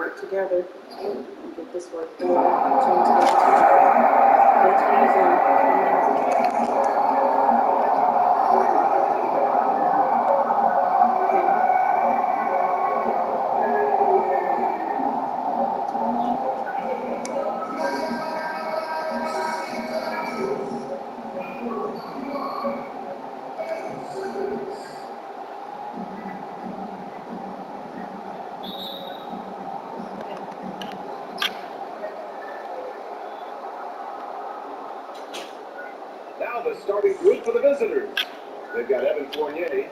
work together. And get this work done. Change those two. Now the starting group for the visitors. They've got Evan Fournier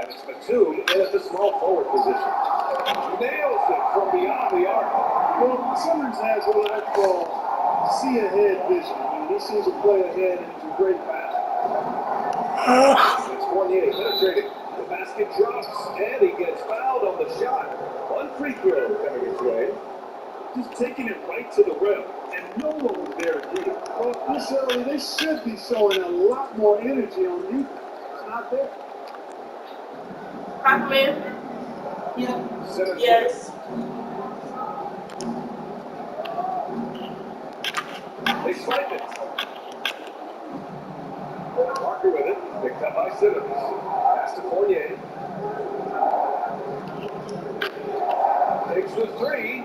and Spatoon in at the small forward position. Nails it from beyond the arc. Well, Simmons has what I call see ahead vision. I mean, he sees a play ahead and he's a great passer. It's Fournier penetrating. The basket drops and he gets fouled on the shot. One free throw coming his way. Just taking it right to the rim. And no one was there to get it. Well, this early, they should be showing a lot more energy on defense. It's not there. Pac-Man? Yeah. Simmons Yes. They swipe it. Parker with it. Picked up by Simmons. Pass to Fournier. Takes the three.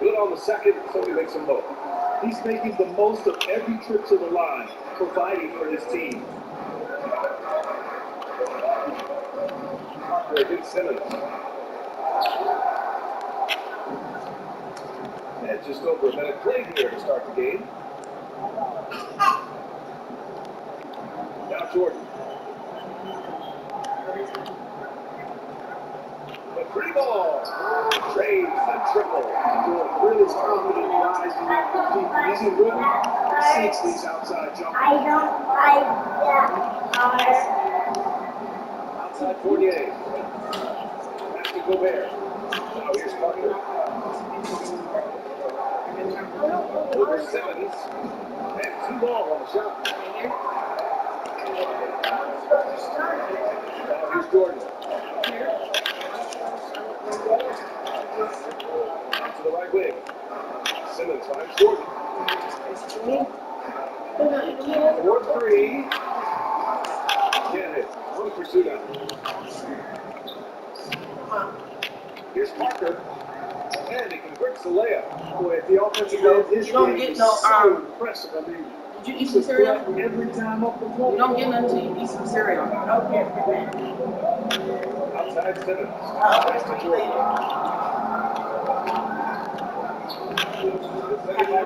good on the second, so he makes them both. He's making the most of every trip to the line, providing for his team. And just over a minute played here to start the game. Now Jordan. The three ball. Trades the triple. Really confident in eyes in that compete. He's rhythm. He these outside jumpers. I don't like that. Outside Fournier. Pass to Gobert. Now here's Parker. Over Simmons. And two ball on the shot. Now here's Jordan. Out to the right wing. Simmons finds Jordan. Four three. Can't hit. One out. Here's Parker. And he converts the layup. Boy, the offensive don't- end, his you don't game get is no, so um, impressive. I mean, Did you eat some cereal? every time up the floor. You don't get none until you eat some cereal. Okay. Outside Simmons. Uh, Pass to Jordan. Defended by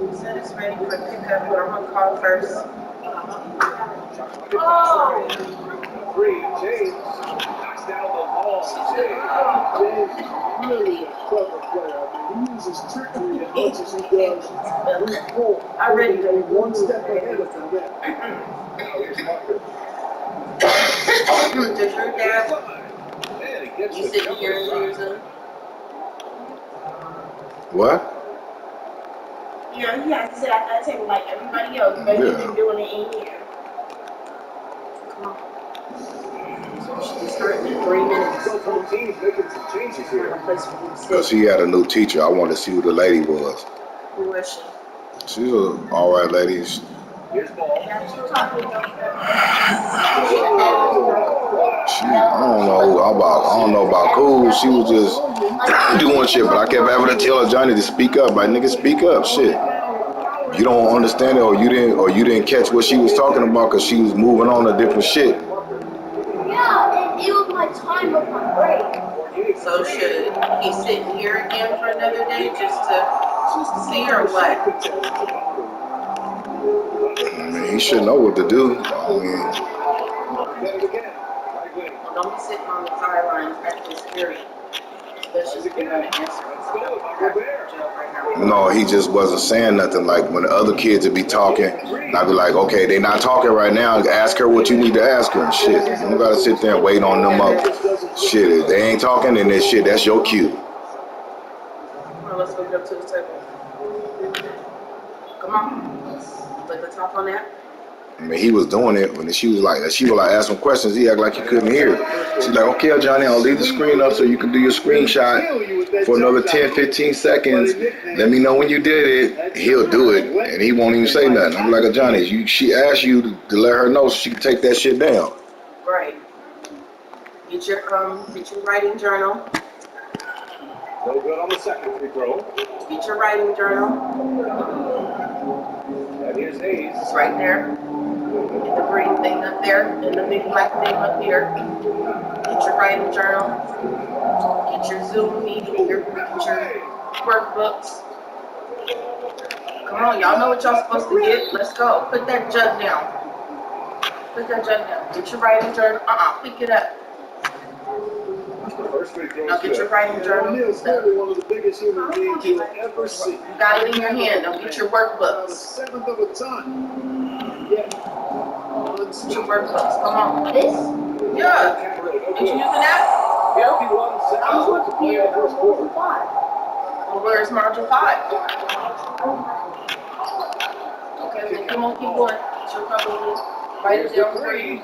Is ready for pickup, but I'm gonna call first. Oh! Three, James knocks down the ball. James. Really a clever player. He uses trickery as much as he does brute force. I read it. one step ahead of him Parker. Did you jumper here and shot. them? What? You know, he has to sit at that table like everybody else, but he's been doing it in here. Come on. So she's starting in three minutes. So both teams making some changes here. place for him to Because he had a new teacher. I wanted to see who the lady was. Who was she? She's a all right lady. Here's ball. I'm talking about. She, I don't know about, I don't know about cool. She was just doing shit, but I kept having to tell Johnny to speak up. Like nigga, speak up, shit. You don't understand it, or you didn't, or you didn't catch what she was talking about, cause she was moving on to different shit. Yeah, it, it was my time of my break. So should he sit here again for another day just to, just see her or what? I mean, he should know what to do. I mean, Get it again. Right wing. Well, don't be sitting on the sidelines at this period. No, he just wasn't saying nothing. Like when the other kids would be talking, I'd be like, okay, they not talking right now. Ask her what you need to ask her and shit. You gotta sit there and wait on them up. Shit, if they ain't talking, then that shit, that's your cue. Come on. Put the top on that. I mean, he was doing it when she was like, she was like asking questions. He acted like he couldn't hear. She's like, okay, Johnny, I'll leave the screen up so you can do your screenshot for another 10, 15 seconds. Let me know when you did it. He'll do it, and he won't even say nothing. I'm like, Johnny, you, she asked you to, to let her know so she can take that shit down. Right. Get your um, get your writing journal. No good on the second free throw. Get your writing journal. And here's Hayes. It's right there. Get the green thing up there and the big black thing up here. Get your writing journal. Get your Zoom meeting, your, get your workbooks. Come on, y'all know what y'all supposed to get. Let's go. Put that jug down. Put that jug down. Get your writing journal. Uh-uh, pick it up. Now get your writing journal. O'Neal's clearly one of the biggest human beings you'll ever see. You got it in your hand. Don't get your workbooks. seventh of a ton. Yeah. Get your workbooks. Come on. This? Yeah. Ain't you good. using that? 51 I was left to play in here the for first five. Well, where's module five? Okay, then come on, keep going. She'll probably write it down for you.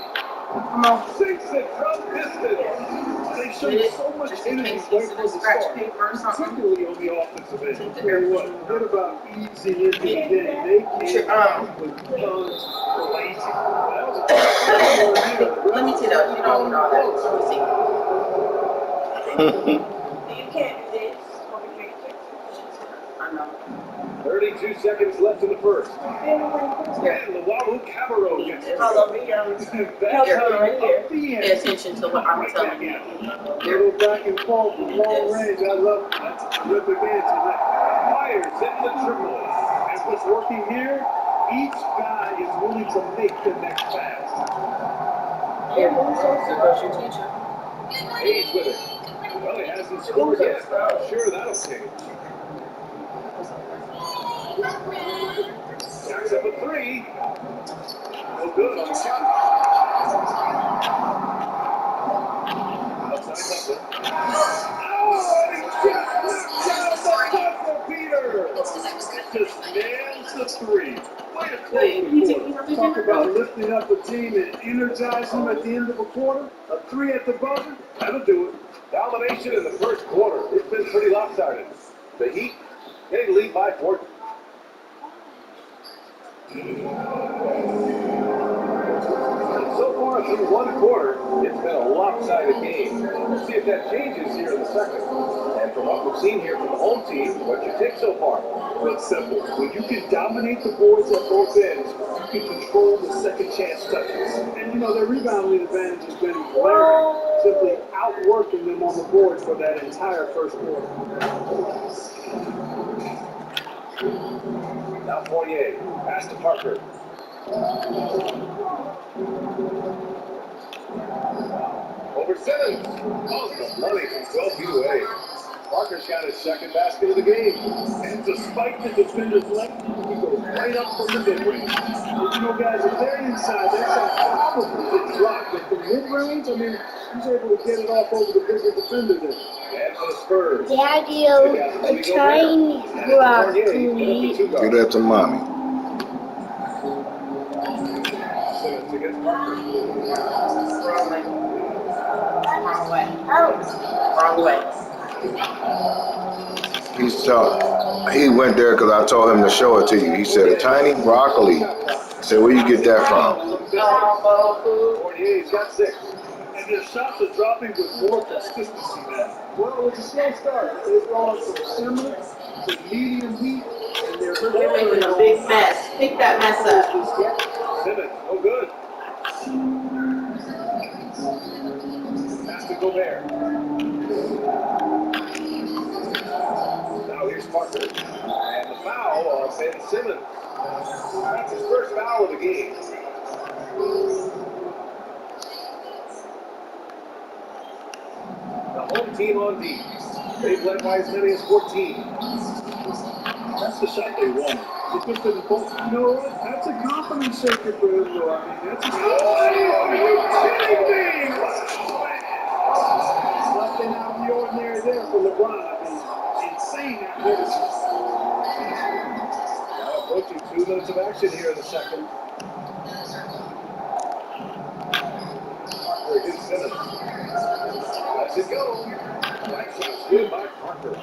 Come on. Six from distance. They showed it, so much energy right from the start. paper or something. Particularly on the offensive end. Take the Tell you what, air. about easing into the game. They Sure, came um, out with guns blazing. That was a Let me see though. You don't need all that. Let me see. You can't do this. I know. 32 seconds left in the first. And Luwawu-Cabarrot gets it. All over here. That's Here. how you up the Pay attention to what I'm telling you. Little back and forth from long range. I love it. That's a terrific answer. That Fires into the triple. And what's working here, each guy is willing to make the next pass. Here. So your teacher. Hayes with it. Well, he hasn't scored yet, I'm sure that'll change. Jacks up a three. No good on the shot. Oh, he just knocked out buzzer beater. Just nails three. Talk about lifting up a team and energizing them at the end of a quarter. A three at the buzzer, that'll do it. Domination in the first quarter. It's been pretty lopsided. The Heat, they lead by 14. So far through one quarter, it's been a lopsided game. We'll see if that changes here in the second. And from what we've seen here from the home team, what's your take so far? Well, it's simple. When you can dominate the boards at both ends, you can control the second chance touches. And you know, their rebounding advantage has been glaring, simply outworking them on the board for that entire first quarter. Now Fournier, pass to Parker. Over Simmons. Oh, the money from 12 feet away. Parker's got his second basket of the game. And despite the defender's length, he goes right up from the mid-range. You know, guys, if they're inside, that shot probably gets blocked. But from mid-range, I mean, he's able to get it off over the bigger defender there. Daddy, a Chinese broccoli. Give that to mommy. He's tell, he went there because I told him to show it to you. He said a tiny broccoli. I said, where you get that from? Fournier's got six. And their shots are dropping with more consistency now. Well, it's a slow start. They've gone from similar to medium heat, and they're They're making a big mess. Pick that mess up. Simmons, no good. Pass to Gobert. Now here's Parker. And the foul on Ben Simmons. That's his first foul of the game. The home team on D. They've led by as many as 14. That's the shot they wanted. It just didn't fall. You know what? That's a confidence shaker for Israel. I mean, that's a Oh, are you kidding me? nothing out of the ordinary there for LeBron. I mean, insane athleticism. Now approaching two minutes of action here in the second. Parker hits Simmons. Lets it go. That shot's good by Parker.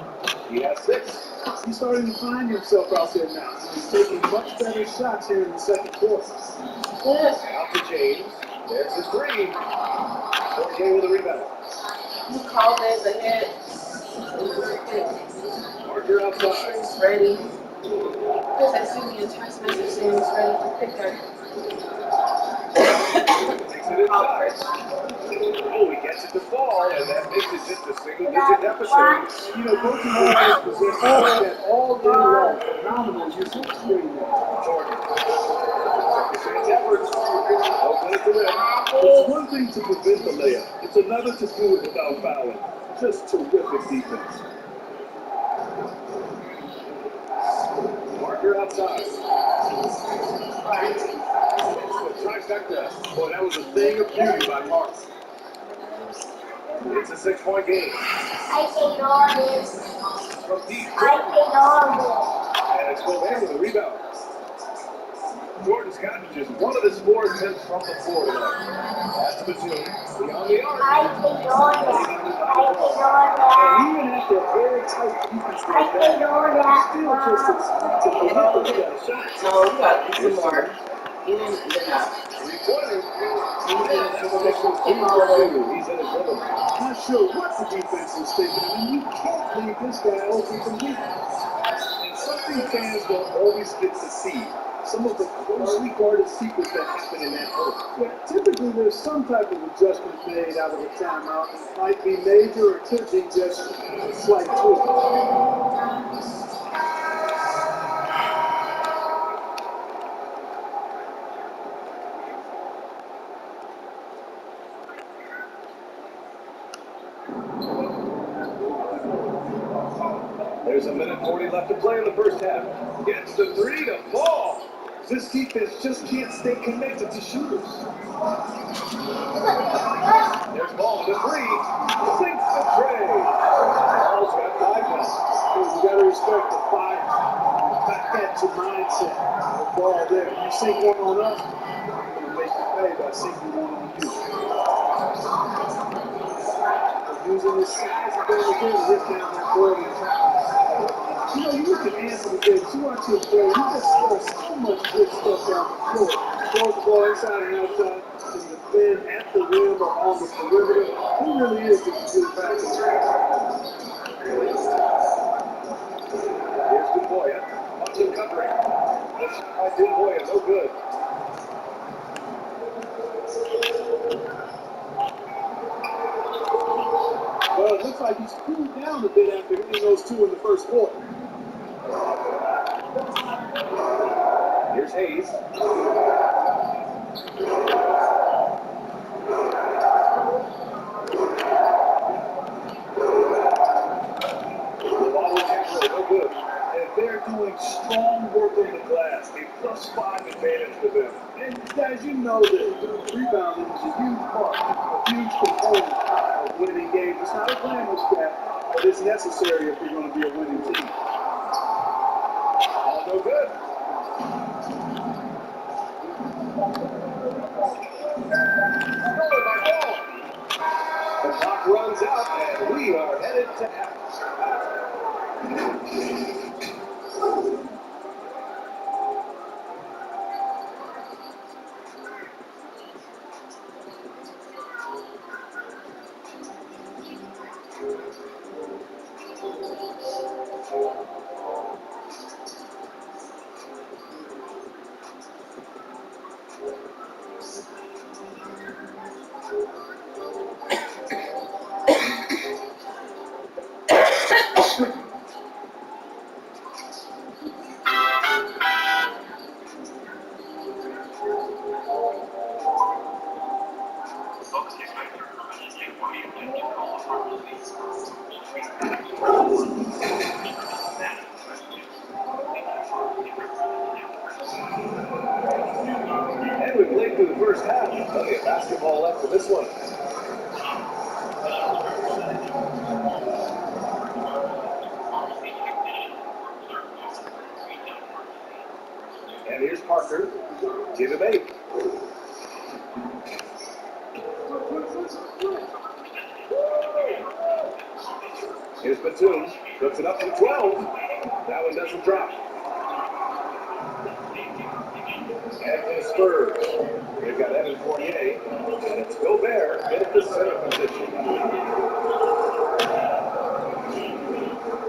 He has six. To find himself out there now. He's taking much better shots here in the second quarter. Out to James. There's his three. Fournier with a rebound. You called it the hit. Parker outside. It's ready. Because I sent me a text message saying it's ready for pickup. Takes it inside. Oh, he gets it to fall, and that makes it just a single-digit deficit. You know, both of those possessions like that all day long. Phenomenal of screen there. Jordan. Efforts. No good at the rim. It's one thing to prevent the layup. It's another to do it without fouling. Just terrific defense. Parker outside. It's the trifecta. Boy, that was a thing of beauty by Parker. It's a six-point game. I can all this. From deep. I can all And it's Gobert with a rebound. Jordan's gotten just one of his four attempts from the floor tonight. That's the Batum. Beyond the this. arc. I can all that. I can all And even after a very tight defense I like can that, all still that. just expect to deliver that shot. No, you got some more. For two. He's in his rhythm. Not sure what the defense is thinking. I mean, you can't leave this guy open deep. And something fans don't always get to see. Some of the closely guarded secrets that happen in that hole. Yeah, typically there's some type of adjustment made out of a timeout. It might be major or could be just a slight tweak. There's a minute 40 left to play in the first half. Gets the three to fall. This defense just can't stay connected to shooters. There's ball to three. Sinks the tray. Ball's got five. You gotta respect the fire. Back that to mindset. The ball there. You sink one on us, I'm make you pay by sinking one on you. Using his size and going again to hit down that board and tap. You know, you look at Anthony Davis, you watch him play, he just does so much good stuff down the floor. Throws the ball inside and outside, can defend at the rim or on the perimeter. He really is a good basketball. Here's covering. By Duboya, no good. Well, it looks like he's cooled down a bit those two in the first quarter. Here's Hayes. The ball with Campbell, no good. And they're doing strong work on the glass, a plus five advantage for them. And guys, you know that rebounding is a huge part, a huge component of winning games. It's not a glamorous stat, but it's necessary if you're going to be a winning team. Ball no good. Ball. The clock runs out, and we are headed to half. Parker. Give him eight. Here's Batum. Puts it up to 12. That one doesn't drop. And the Spurs, they've got Evan Fournier. And it's Gobert in the center position.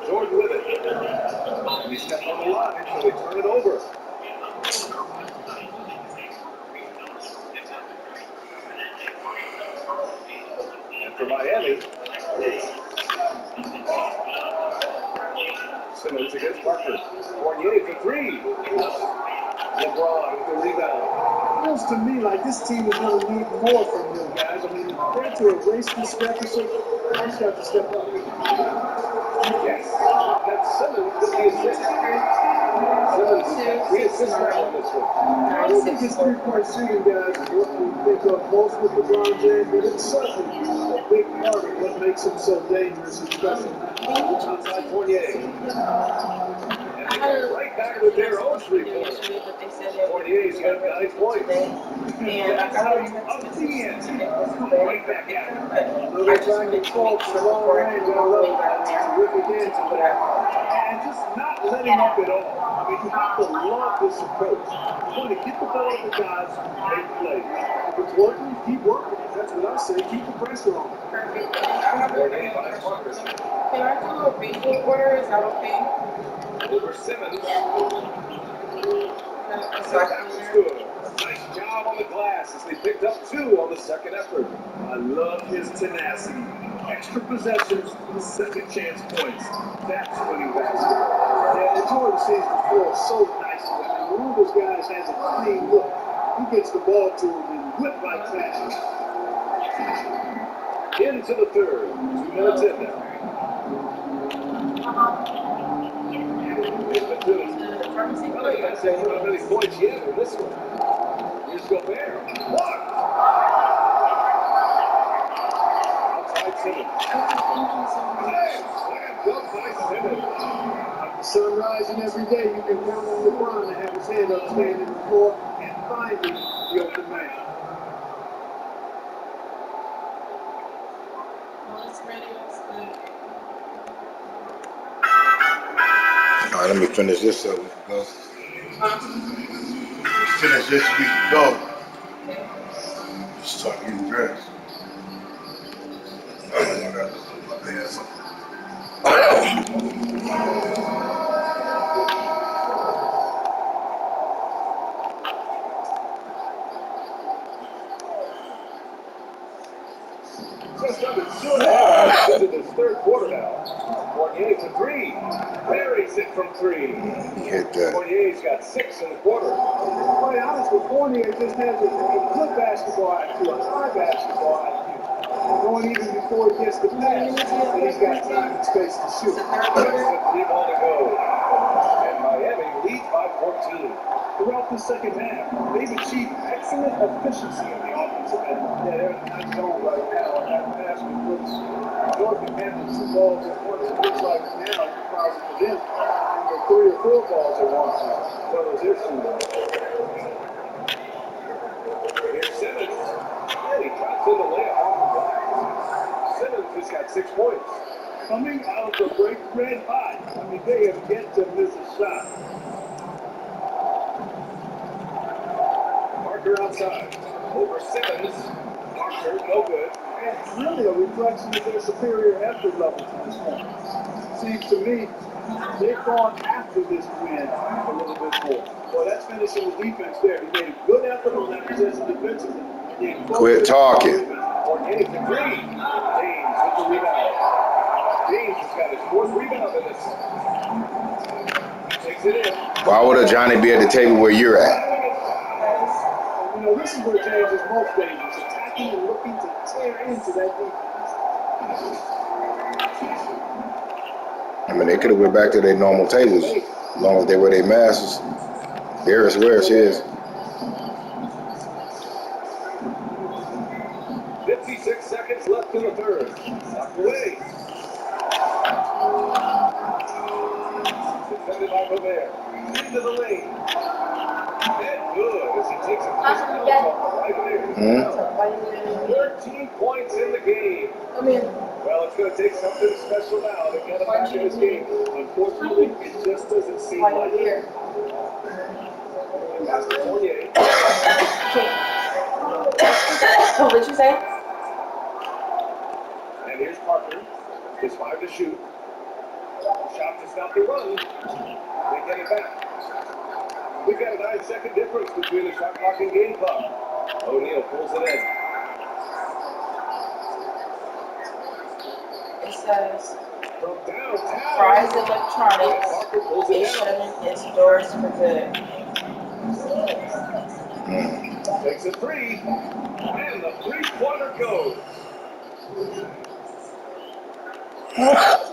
Jordan with it. And he stepped on the line, so they turn it over. And for Miami, Simmons against Parker. Fournier for three. LeBron with the rebound. feels to me like this team is going to need more from you guys. Compared to a race discrepancy, I just have to step up. Yes. That's Simmons with the assist. Simmons, three assists on this one. I don't think his three-point shooting, guys, what we think of most with LeBron James, but it's certainly a big part of what makes him so dangerous and special. Outside Fournier. And right back with their own three pointers. Fournier's got nine points. And I That's how you up the. But Right back. I just been told to it to go way down there. With the dance I- and just not letting up at all. I mean, you have to love this approach. You want to get the ball to the guys make plays. If it's working, keep working. That's what I say. Keep the pressure on. Perfect. I have a by Parker. Can I do a baseball order? Is that okay? Over Simmons. Nice job on the glass as they picked up two on the second effort. I love his tenacity. Extra possessions, second chance points. That's winning basketball. Yeah, Jordan sees the floor so nicely. I mean, one of those guys has a clean look. He gets the ball to him in whip-like fashion. Into the third. Two minutes in now. Every day, you can count on LeBron to have his hand up, standing floor, and finding the open man. Let me finish this up. We can go. Huh? Finish this. We can go. Just start getting dressed. I gotta my pants on. Just under two and a half minutes into this third quarter now. Fournier to three. Buries it from three. He hit that. Fournier's got six in the quarter. Quite honest with Fournier, just has a, a good basketball IQ, a high basketball IQ. Going even before he gets the pass, and he's got time and space to shoot. The third There's quarter. three ball to go. And Miami leads by 14. Throughout the second half, they've achieved excellent efficiency in the offensive end. Yeah, they're in a nice zone right now, that basket looks, Jordan handles the balls at once. It looks like now, probably for them, the three or four balls at once. Well, as they're shooting. Here's Simmons. And he drops in the layup off the glass. Simmons has got six points. Coming out of the break red hot, I mean, they have yet to miss a shot. Parker outside. Over Simmons. Parker, no good. Really a reflection of their superior effort level to this point. Seems to me they've gone after this win a little bit more. Well, that's finishing the defense there. He made a good effort on that possession defensively. Quit talking. Fournier to three. James with the rebound. James has got his fourth rebound in this. Takes it in. Why would a Johnny be at the table where you're at? You know, this is where James is most dangerous, looking to tear into that defense. I mean, they could have went back to their normal tables as long as they wear their masks. There is where it is. Hmm? 13 points in the game. Come here. Well, it's going to take something special now to get him back in this game. Unfortunately, it just doesn't seem like it. Pass Fournier. What'd you say? And here's Parker. His five to shoot. Shot to stop the run. They get it back. We've got a nine second difference between the shot clock and game clock. O'Neal pulls it in. It says From downtown. Fry's Electronics Parker pulls it is shutting its doors for good. Takes a three. And the three pointer goes.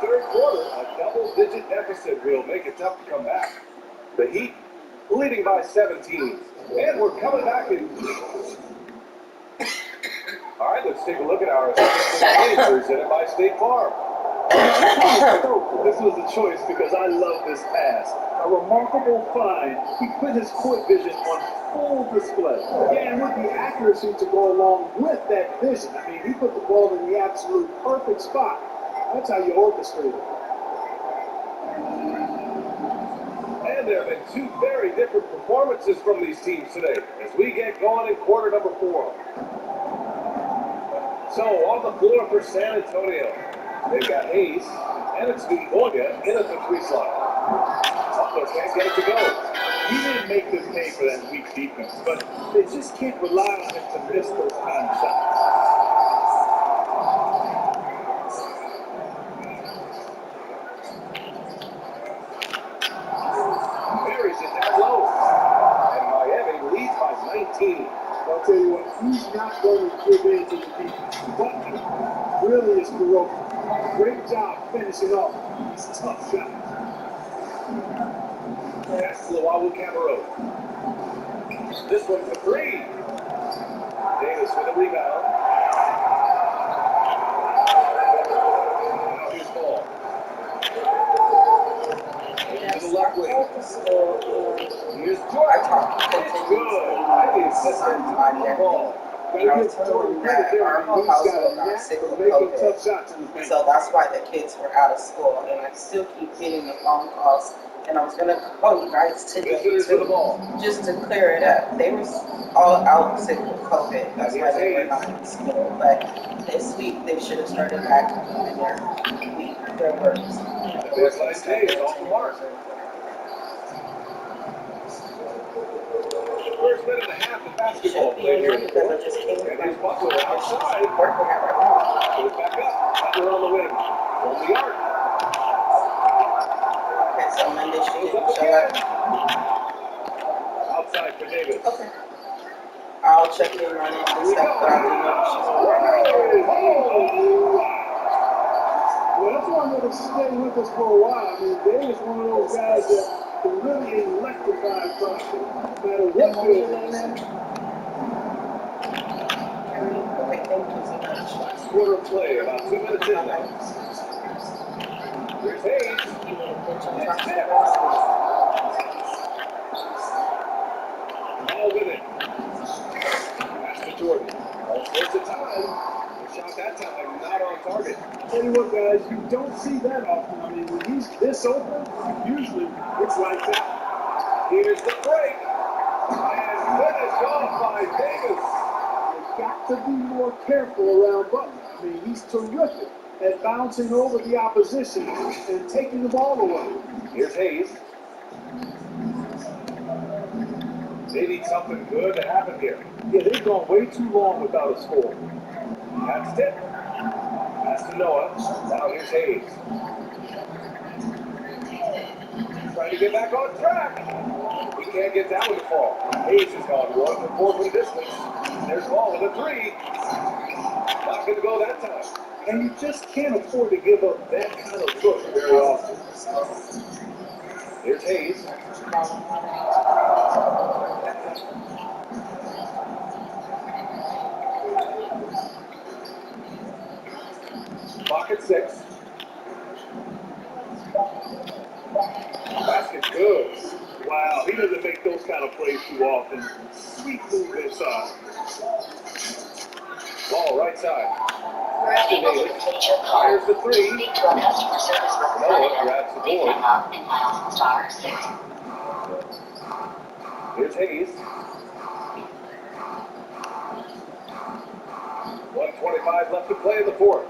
third quarter, a double-digit deficit will make it tough to come back. The Heat leading by 17. And we're coming back in. All right, let's take a look at our presented by State Farm. This was a choice because I love this pass. A remarkable find. He put his court vision on full display. And with the accuracy to go along with that vision. I mean, he put the ball in the absolute perfect spot. That's how you orchestrate it. And there have been two very different performances from these teams today as we get going in quarter number four. So on the floor for San Antonio, they've got Hayes, and it's Nuboya in at the three slot. Butler can't get it to go. He didn't make this pay for that weak defense, but they just can't rely on him to miss those of shots. Buries it down low. And Miami leads by 19. I'll tell you what, he's not going to give in to the defense. Butler really is heroic. Great job finishing off these tough shots. To Luwawu-Cabarrot. This one for three. Davis with a rebound. Now here's ball. To the left wing. Here's Jordan. It's good. I think it's the ball. Gotta give Jordan credit there. He's got a knack for making tough shots in the paint. So that's why the kids were out of school, and I still keep getting the phone calls. And I was gonna call you guys today to the too, ball. just to clear it up. They were all out sick with COVID. That's why they were not in school. But this week they should have started back in their week, their works. The baseline stay is off the mark. First minute and a half of basketball be in here here in the because I fourth. just came And from here's Butler outside. working at right now. Goes back up. Butler on the wing. From the arc. Okay, so Monday she Goes didn't up show again. up. Outside for Davis. Okay. I'll check in on it and stuff, but I do know she's working. Well, that's why I'm going to stay with us for a while. I mean, Dave one of those guys that really electrify a no matter what What was your field name it's in. then? Okay, thank you so much. Last quarter of play, about two minutes in now. Here's Hayes. The rest. Ball with it. Pass to Jordan. All sorts of time. The shot that time, not on target. Tell you what, guys, you don't see that often. I mean, when he's this open, usually it's like that. Here's the break. And finished off by Davis. Got to be more careful around Butler. I mean, he's terrific at bouncing over the opposition and taking the ball away. Here's Hayes. They need something good to happen here. Yeah, they've gone way too long without a score. That's it. That's to Noah. Now here's Hayes. Trying to get back on track. Can't get that one to fall. Hayes has gone one for four from distance. There's ball with a three. Not going to go that time. And you just can't afford to give up that kind of look very often. Here's Hayes. clock at six. Basket good. Wow, he doesn't make those kind of plays too often. Sweet move inside. Ball right side. Here's the three. Noah grabs the board. Here's Hayes. 125 left to play in the fourth.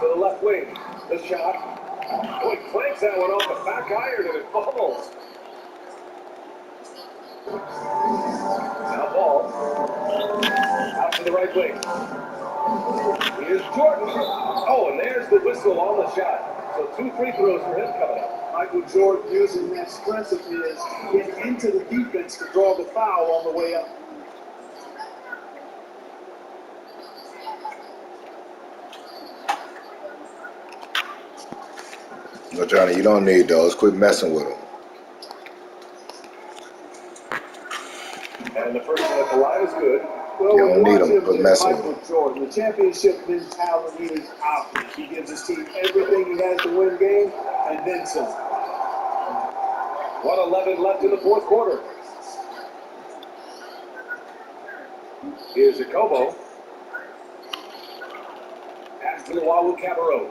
To the left wing. The shot. Boy, clanks that one off the back iron and it falls. Now ball. Out to the right wing. Here's Jordan. Oh, and there's the whistle on the shot. So two free throws for him coming up. Michael Jordan using that strength of his, get into the defense to draw the foul on the way up. No, Johnny, you don't need those. Quit messing with them. And the first at the line is good. Well, You don't need them, but with mess with Jordan, the championship mentality is obvious. He gives his team everything he has to win game, and then some. 111 left in the fourth quarter. Here's Jacobo. Pass to Luwawu-Cabarrot.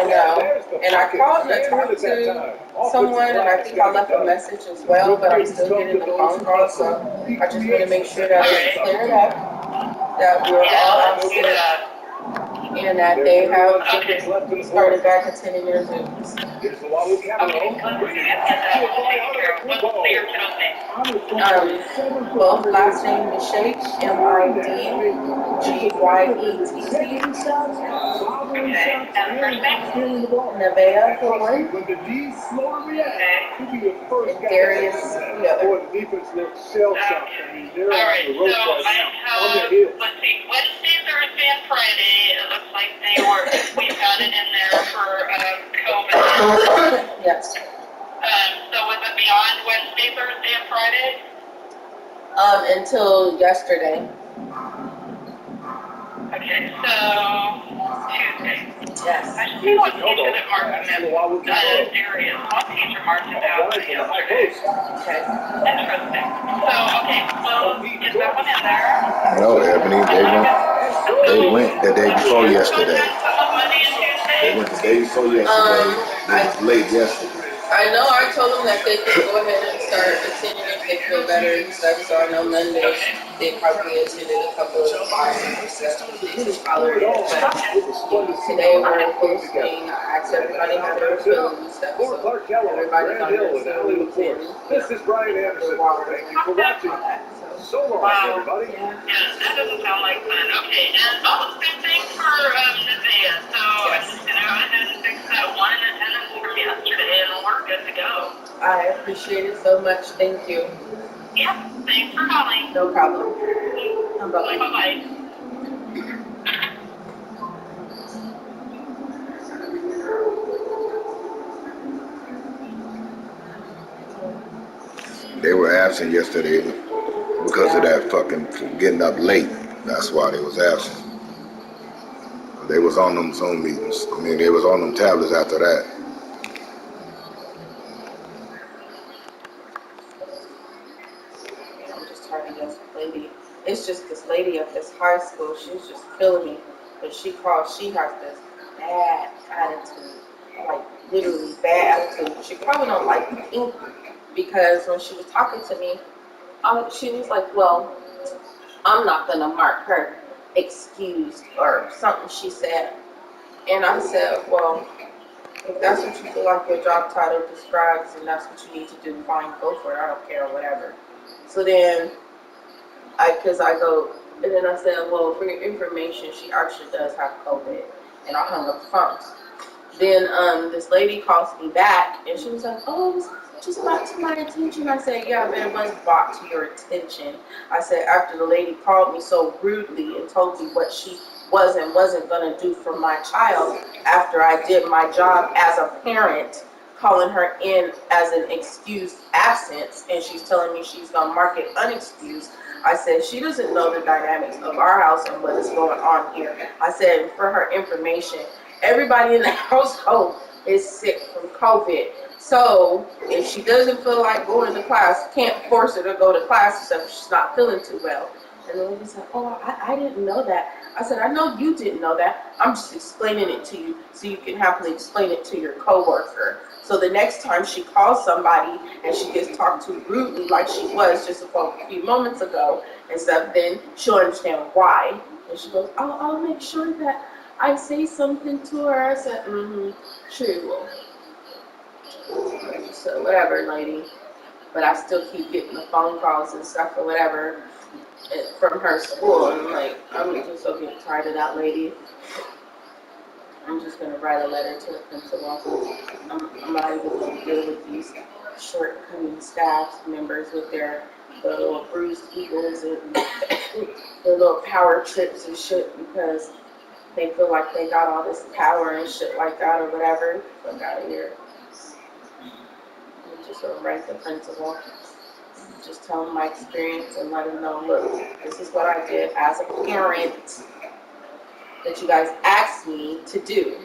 I know, and I called and I talked to someone, and I think I left a message as well, but I'm still getting the phone call, so I just want to make sure that it's cleared up, that we're all out sick, and that they have Seconds left in the started back attending their Zooms. Here's Luau Cabarro. Um, both last name is Shake, M-I-D, G-Y-E-T-T, Nevea Floyd, When the D's slow to react, he'll be the first and. Darius Wheeler. Boy, the defense looks shell shocked. I mean, they're All on right, the so I right now, on their have, let's see, Wednesday, Thursday, and Friday, it looks like they were, we've got it in there for, um, COVID. Yes. Um, so was it beyond Wednesday, Thursday, and Friday? Um, until yesterday, Okay, so Tuesday. yes. I see one teacher that marked them as, Luau uh, Darius, one teacher marked it All out right, from the high yesterday. Okay. Interesting. So, okay, so is that one in there? No, Ebony, they went, they went the day before yesterday. Monday They went the day before yesterday. They was late yesterday. I know I told them that they could go ahead and start attending if they feel better and stuff, so I know Monday they probably attended a couple of classes and stuff. They just followed it, but today we're posting, I asked everybody how they were feeling and stuff, so Clark Kellogg, everybody's on Hill their and Allie Zoom This is Brian Anderson. Thank you for watching. So long, everybody. Yeah, that doesn't sound like fun. Okay, and oh, same thing for um, Nevaeh. So I'm just gonna go ahead and fix that one in attendance from yesterday, and we're good to go. I appreciate it so much, thank you, Yep, thanks for calling. no problem. Bye Bye-bye. bye. They were absent yesterday because of that fucking getting up late. That's why they was absent. They was on them Zoom meetings. I mean, they was on them tablets after that. I'm just this lady. It's just this lady at this high school. She's just killing me. But she calls. She has this bad attitude, like literally bad attitude. She probably don't like me because when she was talking to me, she was like, "Well, I'm not gonna mark her excused or something." She said, and I said, "Well." If that's what you feel like your job title describes and that's what you need to do, fine, go for it. I don't care, whatever. So then, I, cause I go, and then I said, well, for your information, she actually does have COVID. And I hung up the phone. Then um, this lady calls me back and she was like, oh, just brought to my attention. I said, yeah, but it was brought to your attention. I said, after the lady called me so rudely and told me what she was and wasn't going to do for my child after I did my job as a parent, calling her in as an excused absence, and she's telling me she's going to mark it unexcused. I said, she doesn't know the dynamics of our house and what is going on here. I said, for her information, everybody in the household is sick from COVID. So if she doesn't feel like going to class, can't force her to go to class except if she's not feeling too well. And the lady said, oh, I, I didn't know that. I said, I know you didn't know that. I'm just explaining it to you so you can happily explain it to your coworker. So the next time she calls somebody and she gets talked to rudely like she was just a few moments ago and stuff, then she'll understand why. And she goes, I'll, I'll make sure that I say something to her. I said, mm-hmm, sure you will. So whatever, lady. But I still keep getting the phone calls and stuff or whatever eh, from her school. And I'm like, I'm just so getting tired of that lady. I'm just gonna write a letter to the principal. I'm, I'm not even gonna deal with these shortcoming staff members with their the little bruised egos and their little power trips and shit because they feel like they got all this power and shit like that or whatever. Fuck out of here. Just write the principal. Just tell them my experience and let them know, look, this is what I did as a parent that you guys asked me to do.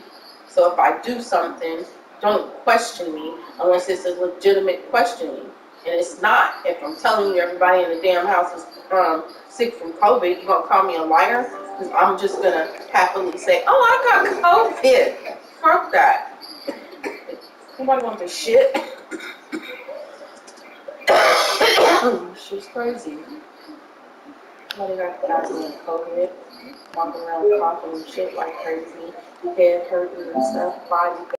So if I do something, don't question me unless it's a legitimate questioning. And it's not. If I'm telling you everybody in the damn house is um, sick from COVID, you're gonna call me a liar? Because I'm just gonna happily say, oh, I got COVID. Fuck that. Nobody wants this shit. Oh, she's crazy. Got asthma and COVID. Walking around coughing and shit like crazy. Head hurting and stuff, body